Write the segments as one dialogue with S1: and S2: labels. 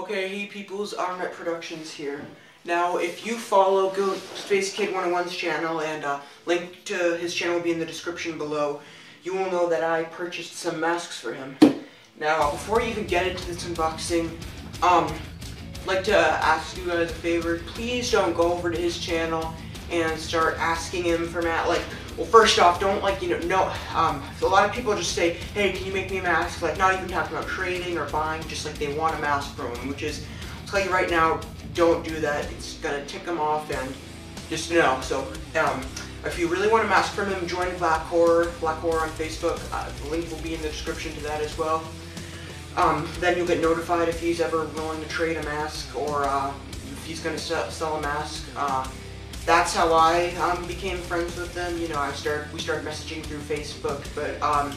S1: Okay, hey peoples, Autumn Night Productions here. Now, if you follow Ghostface Kid 101's channel, and uh, link to his channel will be in the description below, you will know that I purchased some masks for him. Now, before you even get into this unboxing, um, I'd like to ask you guys a favor. Please don't go over to his channel and start asking him for mat like well first off don't like you know no um a lot of people just say hey can you make me a mask like not even talking about trading or buying just like they want a mask from him which is tell you right now don't do that it's gonna tick them off and just know so um if you really want a mask from him join Black Horror Black Horror on Facebook uh, the link will be in the description to that as well um, then you'll get notified if he's ever willing to trade a mask or uh, if he's going to sell, sell a mask. Uh, that's how I um, became friends with them. You know, I started we started messaging through Facebook, but um,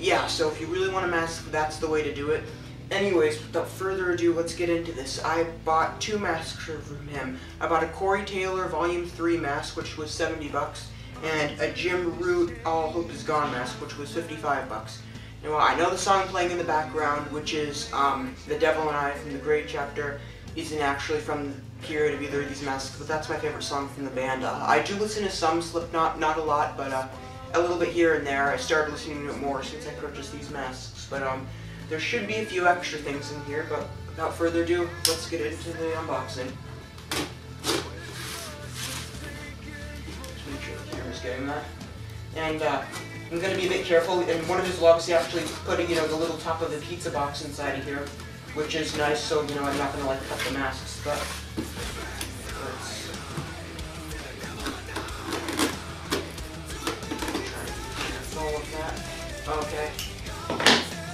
S1: yeah. So if you really want a mask, that's the way to do it. Anyways, without further ado, let's get into this. I bought two masks from him. I bought a Corey Taylor Volume 3 mask, which was 70 bucks, and a Jim Root All Hope Is Gone mask, which was 55 bucks. Now, I know the song playing in the background, which is um, The Devil and I from the Gray Chapter, isn't actually from the period of either of these masks, but that's my favorite song from the band. Uh, I do listen to some Slipknot, not a lot, but uh, a little bit here and there. I started listening to it more since I purchased these masks, but um, there should be a few extra things in here, but without further ado, let's get into the unboxing. Just make sure the camera's getting that. And uh, I'm going to be a bit careful. In one of his vlogs, he actually put, you know, the little top of the pizza box inside of here which is nice, so, you know, I'm not going to, like, cut the masks, but... Okay.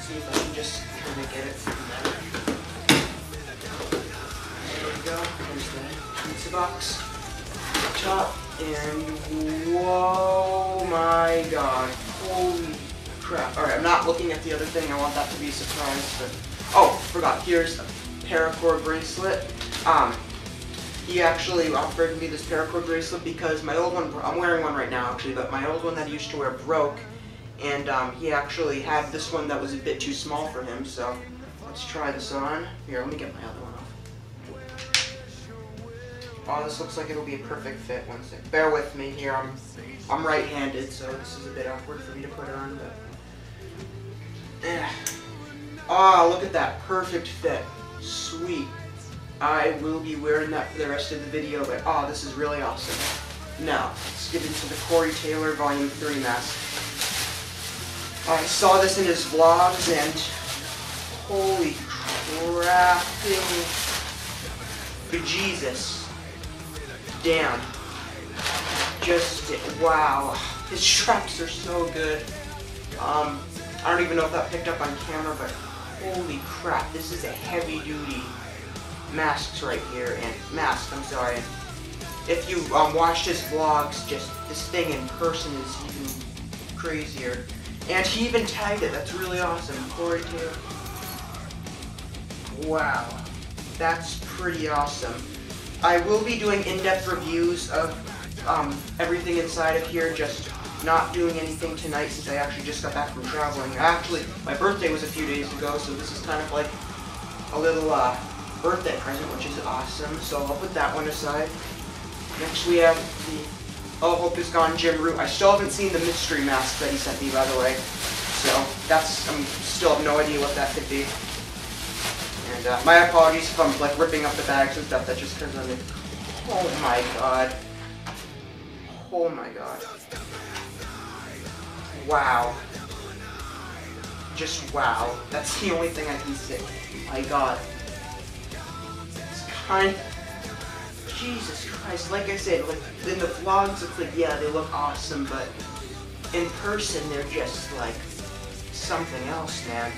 S1: See if I can just kind of get it from there. We go. There's the pizza box. Top. And whoa my god. Holy crap. Alright, I'm not looking at the other thing. I want that to be a surprise, but... Oh, forgot. Here's a paracord bracelet. Um, he actually offered me this paracord bracelet because my old one, I'm wearing one right now actually, but my old one that I used to wear broke. And um, he actually had this one that was a bit too small for him, so let's try this on. Here, let me get my other one off. Oh, this looks like it'll be a perfect fit. One sec. Bear with me here. I'm I'm right-handed, so this is a bit awkward for me to put on, but. Eh. Ah, oh, look at that. Perfect fit. Sweet. I will be wearing that for the rest of the video, but oh, this is really awesome. Now, let's get into the Corey Taylor Volume 3 mask. I saw this in his vlogs, and holy crap. Jesus. Damn. Just, wow. His straps are so good. Um, I don't even know if that picked up on camera, but Holy crap, this is a heavy duty masks right here, and mask, I'm sorry. If you um, watched his vlogs, just this thing in person is even crazier. And he even tagged it, that's really awesome. Corey Taylor. Wow, that's pretty awesome. I will be doing in-depth reviews of um, everything inside of here, just not doing anything tonight since I actually just got back from traveling. Actually, my birthday was a few days ago, so this is kind of like a little uh, birthday present, which is awesome. So I'll put that one aside. Next we have the Oh Hope Is Gone Jim Root. I still haven't seen the mystery mask that he sent me, by the way. So that's, I am still have no idea what that could be. And uh, my apologies if I'm like ripping up the bags and stuff, that's just because I'm Oh my god. Oh my god. Wow. Just wow. That's the only thing I can say. My god. It's kind Jesus Christ, like I said, like in the vlogs it's like, yeah, they look awesome, but in person they're just like something else, man.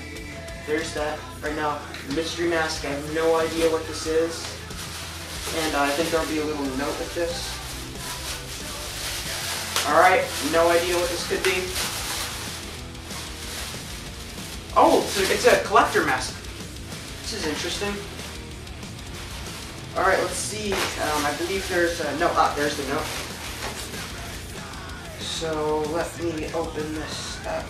S1: There's that right now. Mystery mask, I have no idea what this is. And uh, I think there'll be a little note with this. Alright, no idea what this could be. Oh, a, it's a collector mask. This is interesting. Alright, let's see. Um, I believe there's a note. Ah, there's the note. So, let me open this up.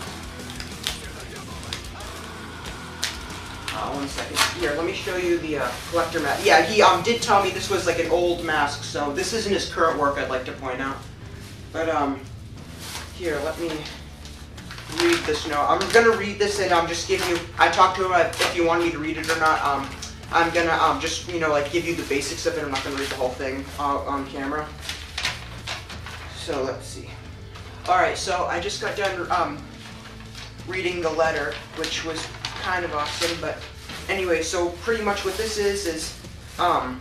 S1: Uh, one second. Here, let me show you the uh, collector mask. Yeah, he um did tell me this was like an old mask, so this isn't his current work, I'd like to point out. But, um, here, let me read this note. I'm gonna read this and um, just giving you, I talked to him if you want me to read it or not. Um, I'm gonna um, just, you know, like give you the basics of it. I'm not gonna read the whole thing uh, on camera. So let's see. Alright, so I just got done um, reading the letter, which was kind of awesome, but anyway, so pretty much what this is, is, um,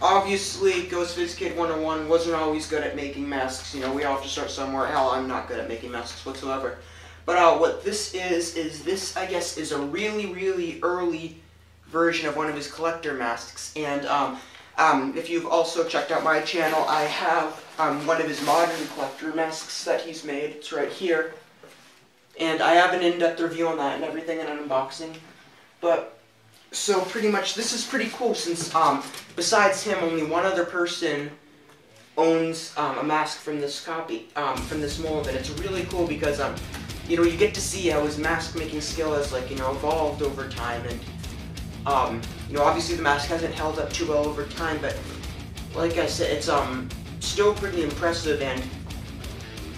S1: obviously Ghostface Kid 101 wasn't always good at making masks, you know, we all have to start somewhere. Hell, I'm not good at making masks whatsoever. But uh, what this is, is this, I guess, is a really, really early version of one of his collector masks. And um, um, if you've also checked out my channel, I have um, one of his modern collector masks that he's made. It's right here. And I have an in-depth review on that and everything and an unboxing. But, so pretty much, this is pretty cool since, um, besides him, only one other person owns um, a mask from this copy, um, from this mold. And it's really cool because, um, you know, you get to see how his mask making skill has, like, you know, evolved over time. And um, you know, obviously the mask hasn't held up too well over time, but like I said, it's um still pretty impressive, and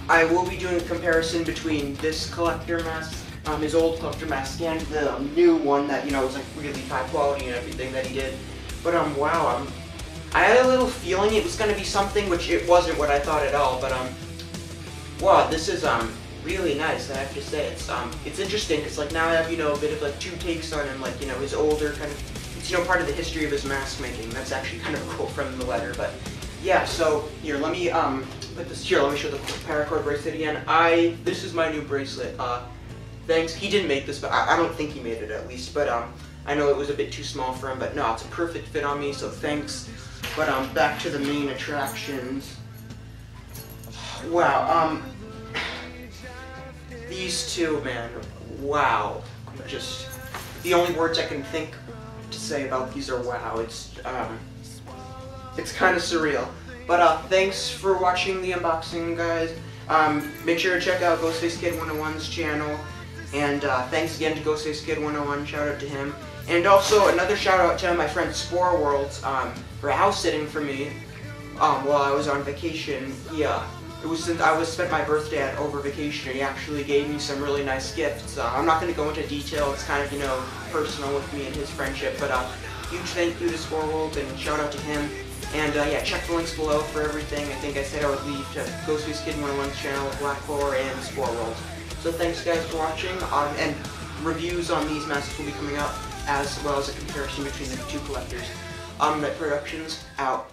S1: I will be doing a comparison between this collector mask, um, his old collector mask, and the new one that you know was like really high quality and everything that he did. But um, wow, um, I had a little feeling it was gonna be something, which it wasn't what I thought at all. But um, wow, this is um really nice. I have to say, it's um, it's interesting because like now I have you know a bit of like two takes on him, like you know his older kind of, it's you know part of the history of his mask making. That's actually kind of cool from the letter, but yeah. So here, let me um put this here. Let me show the paracord bracelet again. I this is my new bracelet. Uh, thanks. He didn't make this, but I, I don't think he made it at least. But um, I know it was a bit too small for him, but no, it's a perfect fit on me. So thanks. But um, back to the main attractions. Wow. Um, these two, man, wow. Just, the only words I can think to say about these are wow. It's, um, it's kind of surreal. But, uh, thanks for watching the unboxing, guys. Um, make sure to check out Ghostface Kid 101's channel. And, uh, thanks again to Ghostface Kid 101. Shout out to him. And also, another shout out to my friend Spore Worlds, um, for house sitting for me, um, while I was on vacation. Yeah it was since I was spent my birthday at over vacation and he actually gave me some really nice gifts. Uh, I'm not going to go into detail, it's kind of, you know, personal with me and his friendship, but uh, huge thank you to World and shout out to him. And uh, yeah, check the links below for everything. I think I said I would leave to Ghostface Kid 101's channel, Black Horror, and World. So thanks guys for watching, um, and reviews on these masks will be coming up, as well as a comparison between the two collectors. Um, Productions, out.